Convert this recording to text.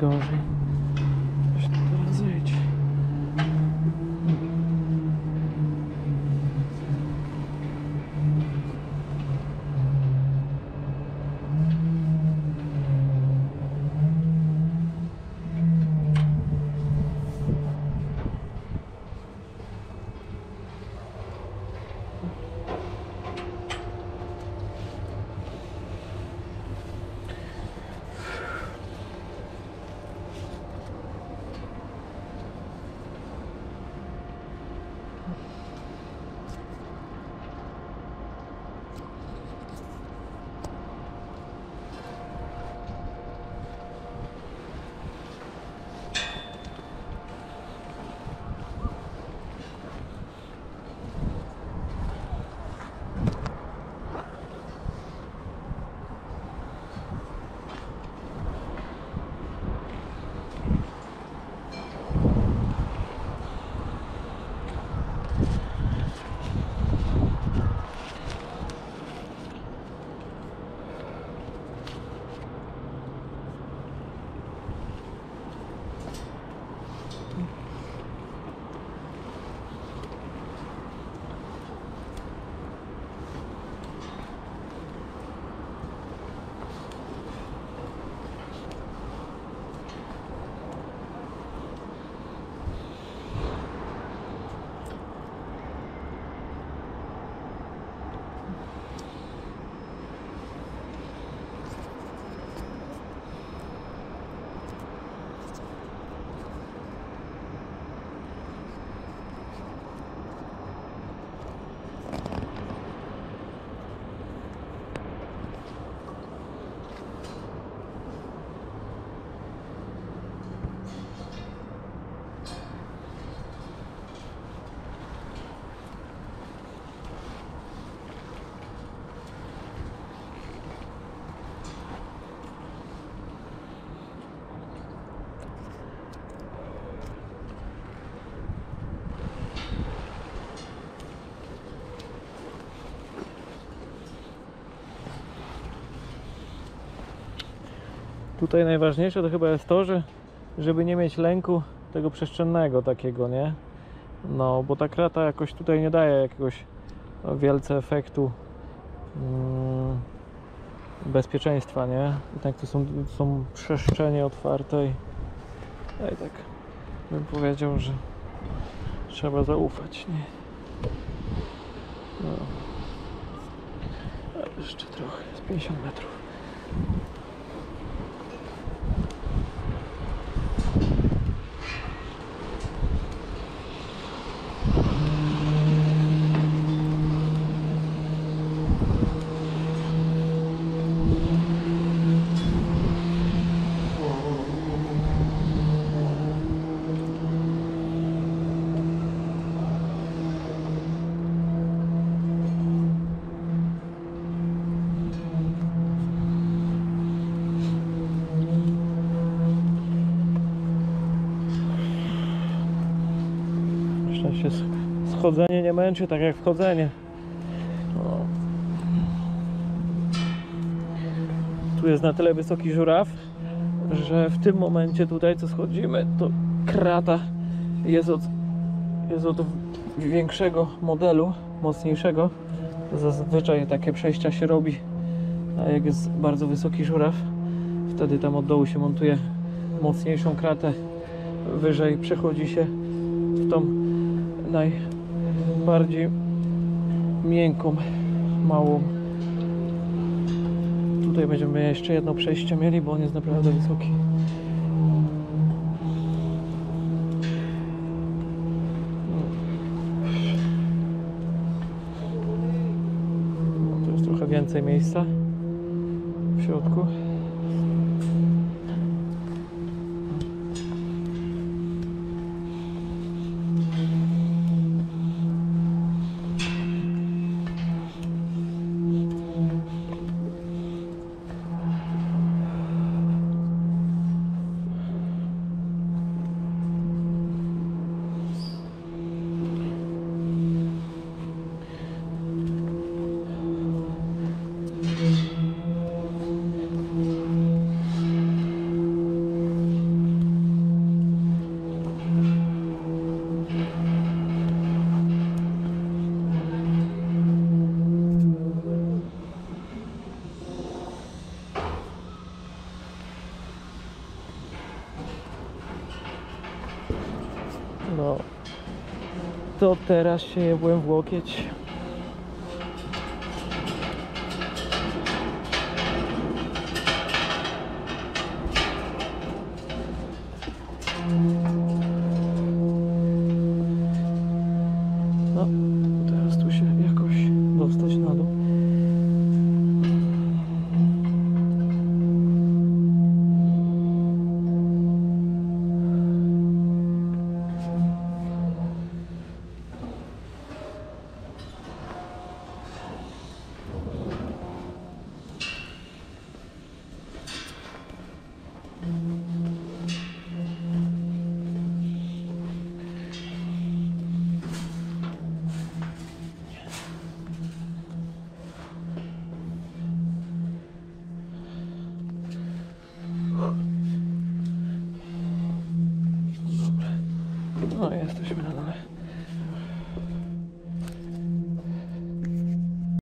gorzej. Tutaj najważniejsze to chyba jest to, że żeby nie mieć lęku tego przestrzennego takiego, nie? No, bo ta krata jakoś tutaj nie daje jakiegoś no, wielce efektu mm, bezpieczeństwa, nie? I tak to są, są przestrzenie otwarte i ja i tak bym powiedział, że trzeba zaufać, nie? No. Jeszcze trochę, jest 50 metrów. Szczęście sch- schodzenie nie męczy tak jak wchodzenie. Tu jest na tyle wysoki żuraw, że w tym momencie tutaj co schodzimy, to krata jest od, jest od większego modelu, mocniejszego. Zazwyczaj takie przejścia się robi, a jak jest bardzo wysoki żuraw, wtedy tam od dołu się montuje mocniejszą kratę, wyżej przechodzi się w tą najbardziej miękką, małą. Tutaj będziemy jeszcze jedno przejście mieli, bo on jest naprawdę wysoki. Tu jest trochę więcej miejsca w środku. No, to teraz się jebłem w łokieć. Jesteśmy na dole.